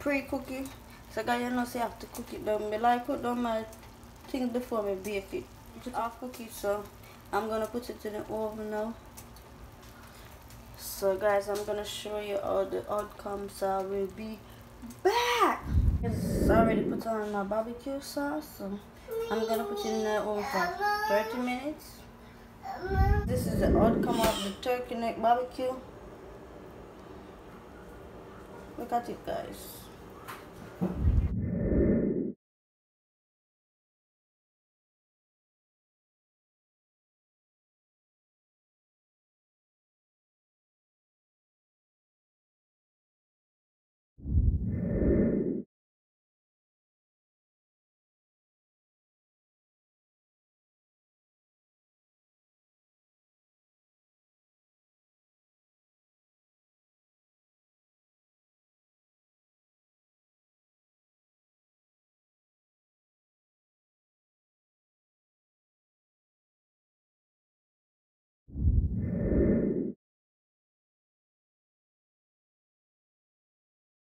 pre-cookie. So guys, you know, say I have to cook it down. Me like put down my thing before me bake it. Just half cook it, so I'm gonna put it in the oven now. So guys, I'm gonna show you all the outcomes I will be back. It's already put on my barbecue sauce, so I'm gonna put it in the oven for 30 minutes. This is the outcome of the turkey neck barbecue. Look at it guys.